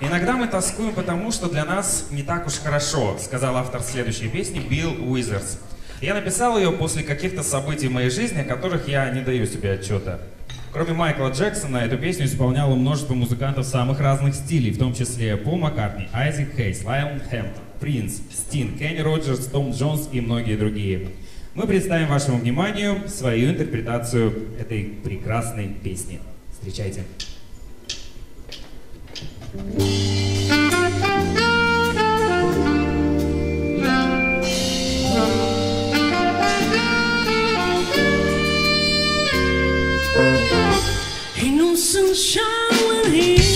Иногда мы тоскуем потому, что для нас не так уж хорошо, сказал автор следующей песни Билл Уизерс. Я написал ее после каких-то событий в моей жизни, о которых я не даю себе отчета. Кроме Майкла Джексона, эту песню исполняло множество музыкантов самых разных стилей, в том числе Пол Маккартни, Айзек Хейс, Лайон Хэмптон, Принц, Стин, Кенни Роджерс, Том Джонс и многие другие. Мы представим вашему вниманию свою интерпретацию этой прекрасной песни. Встречайте. E no sunshine when he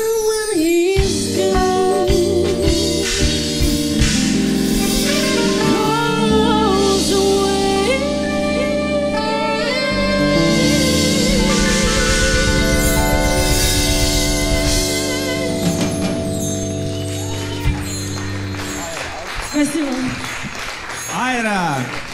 Aira!